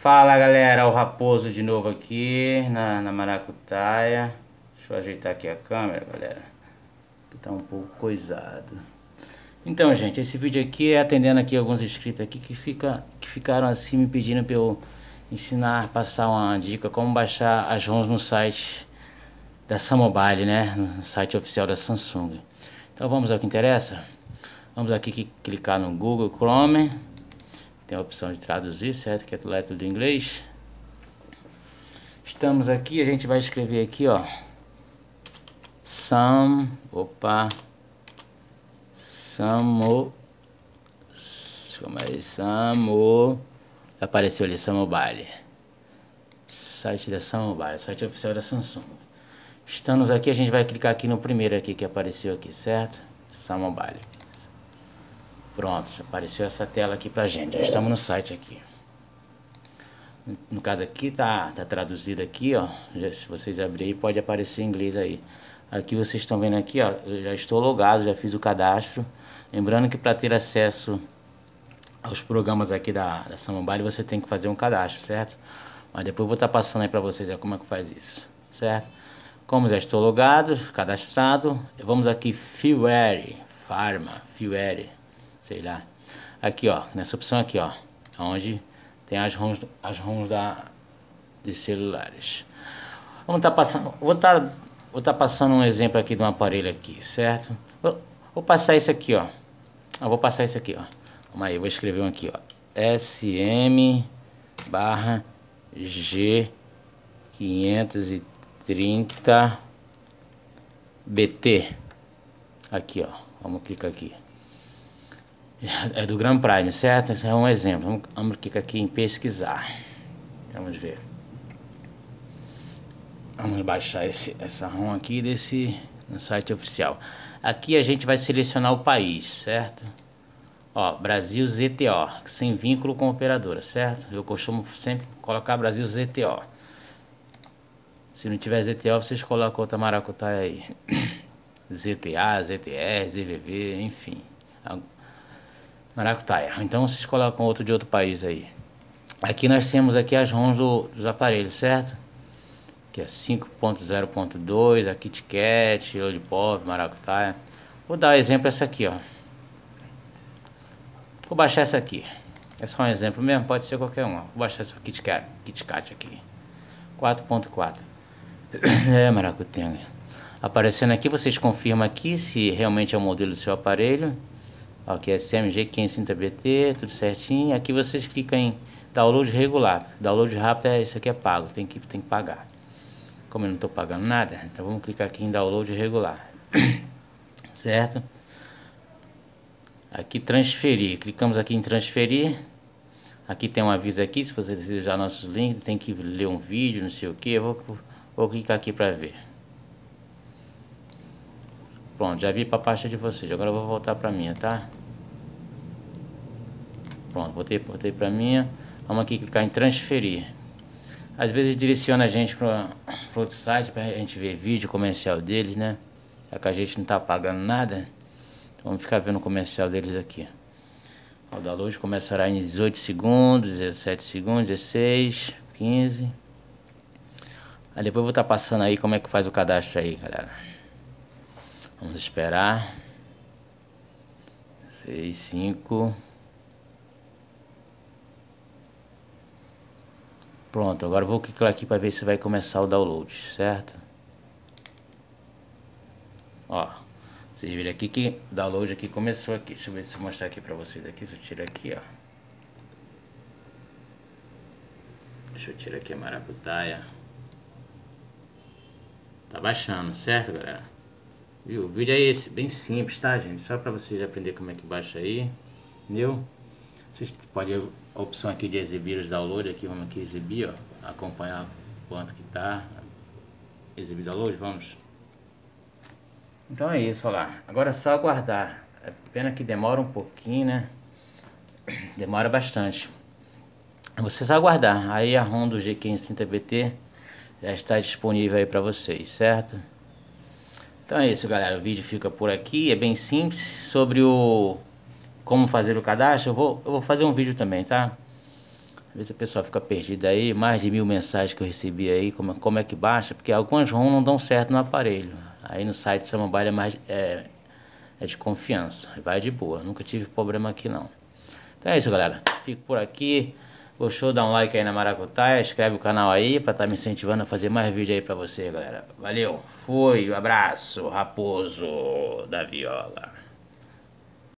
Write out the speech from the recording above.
Fala galera, o Raposo de novo aqui na, na Maracutaia. Deixa eu ajeitar aqui a câmera galera Que tá um pouco coisado. Então gente, esse vídeo aqui é atendendo aqui alguns inscritos aqui que, fica, que ficaram assim me pedindo para eu ensinar, passar uma dica Como baixar as ROMs no site da Samobile, né? No site oficial da Samsung. Então vamos ao que interessa? Vamos aqui clicar no Google Chrome tem a opção de traduzir, certo? Que é tudo em inglês. Estamos aqui, a gente vai escrever aqui, ó. Sam, opa. Samo. Como é? Samo. Apareceu ali, Samobile. Site da Samobile, site oficial da Samsung. Estamos aqui, a gente vai clicar aqui no primeiro aqui que apareceu aqui, certo? Samobile. Pronto, apareceu essa tela aqui pra gente. Já estamos no site aqui. No caso aqui tá, tá traduzido aqui, ó. Se vocês abrirem pode aparecer em inglês aí. Aqui vocês estão vendo aqui, ó. Eu já estou logado, já fiz o cadastro. Lembrando que para ter acesso aos programas aqui da, da Samambaia, você tem que fazer um cadastro, certo? Mas depois eu vou estar tá passando aí para vocês como é que faz isso, certo? Como já estou logado, cadastrado, vamos aqui Fiware, Pharma, Fiware sei lá. Aqui, ó, nessa opção aqui, ó, onde tem as ROMs, as ROMs da, de celulares. Vamos tá passando, vou estar tá, vou tá passando um exemplo aqui de um aparelho aqui, certo? Vou, vou passar isso aqui, ó. Eu vou passar isso aqui, ó. Vamos aí, vou escrever um aqui, ó. SM barra G 530 BT. Aqui, ó. Vamos clicar aqui. É do Grand Prime, certo? Esse é um exemplo. Vamos, vamos clicar aqui em pesquisar. Vamos ver. Vamos baixar esse, essa ROM aqui desse no site oficial. Aqui a gente vai selecionar o país, certo? Ó, Brasil ZTO, sem vínculo com operadora, certo? Eu costumo sempre colocar Brasil ZTO. Se não tiver ZTO, vocês colocam outra maracutaia aí. ZTA, ZTR, ZVV, enfim. Maracutaia. Então vocês colocam outro de outro país aí. Aqui nós temos aqui as ROMs do, dos aparelhos, certo? Que é 5.0.2, a KitKat, Lollipop, Maracutaia. Vou dar um exemplo essa aqui, ó. Vou baixar essa aqui. É só um exemplo mesmo, pode ser qualquer uma. Vou baixar essa KitKat, KitKat aqui. 4.4. é, Maracutenga. Aparecendo aqui, vocês confirmam aqui se realmente é o modelo do seu aparelho. É CMG 530BT, tudo certinho. Aqui vocês clicam em download regular. Download rápido é isso aqui é pago, tem que, tem que pagar. Como eu não estou pagando nada, então vamos clicar aqui em download regular. certo? Aqui transferir. Clicamos aqui em transferir. Aqui tem um aviso aqui, se você desejar nossos links, tem que ler um vídeo, não sei o que. Vou, vou clicar aqui para ver. Pronto, já vi para a pasta de vocês. Agora eu vou voltar para minha, tá? Pronto, voltei, voltei para minha. Vamos aqui clicar em transferir. Às vezes direciona a gente para outro site para a gente ver vídeo comercial deles, né? Já que a gente não tá pagando nada. Vamos ficar vendo o comercial deles aqui. O download começará em 18 segundos, 17 segundos, 16, 15. Aí depois eu vou estar tá passando aí como é que faz o cadastro aí, galera. Vamos esperar. Seis, cinco. Pronto, agora vou clicar aqui para ver se vai começar o download, certo? Ó, vocês viram aqui que download aqui começou aqui. Deixa eu ver se eu mostrar aqui para vocês aqui, se eu tirar aqui, ó. Deixa eu tirar aqui a maracutaia. Tá baixando, certo, galera? Viu? O vídeo é esse, bem simples, tá, gente? Só para vocês aprender como é que baixa aí. Entendeu? Vocês podem a opção aqui de exibir os downloads aqui, vamos aqui exibir, ó, acompanhar quanto que tá. Exibir download, vamos. Então é isso, olha lá. Agora é só aguardar. É pena que demora um pouquinho, né? Demora bastante. Você só aguardar. Aí a ROM do G530BT já está disponível aí para vocês, certo? Então é isso, galera. O vídeo fica por aqui. É bem simples. Sobre o como fazer o cadastro, eu vou, eu vou fazer um vídeo também, tá? Às vezes a pessoa fica perdida aí, mais de mil mensagens que eu recebi aí, como, como é que baixa, porque algumas ROM não dão certo no aparelho. Aí no site Samambaia é mais é, é de confiança, vai de boa, nunca tive problema aqui não. Então é isso galera, fico por aqui. Gostou? Dá um like aí na Maracutaia, inscreve o canal aí pra estar tá me incentivando a fazer mais vídeo aí pra você, galera. Valeu, fui, um abraço, raposo da viola.